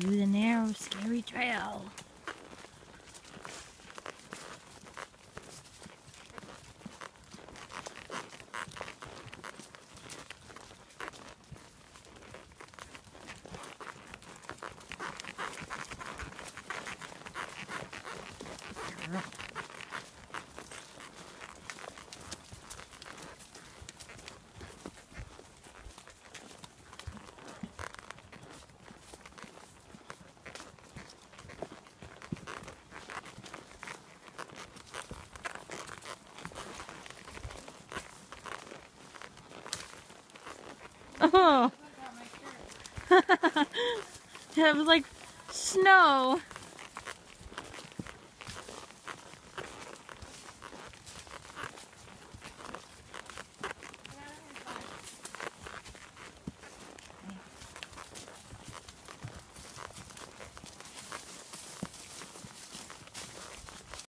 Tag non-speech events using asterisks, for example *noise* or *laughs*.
through the narrow, scary trail. Oh. *laughs* it was like snow.